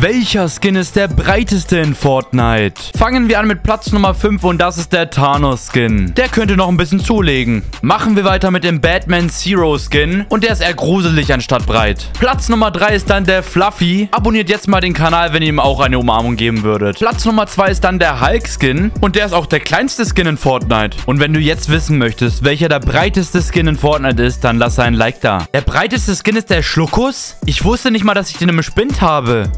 Welcher Skin ist der breiteste in Fortnite? Fangen wir an mit Platz Nummer 5 und das ist der Thanos-Skin. Der könnte noch ein bisschen zulegen. Machen wir weiter mit dem Batman Zero-Skin und der ist eher gruselig anstatt breit. Platz Nummer 3 ist dann der Fluffy. Abonniert jetzt mal den Kanal, wenn ihr ihm auch eine Umarmung geben würdet. Platz Nummer 2 ist dann der Hulk-Skin und der ist auch der kleinste Skin in Fortnite. Und wenn du jetzt wissen möchtest, welcher der breiteste Skin in Fortnite ist, dann lass ein Like da. Der breiteste Skin ist der Schluckus? Ich wusste nicht mal, dass ich den im Spind habe.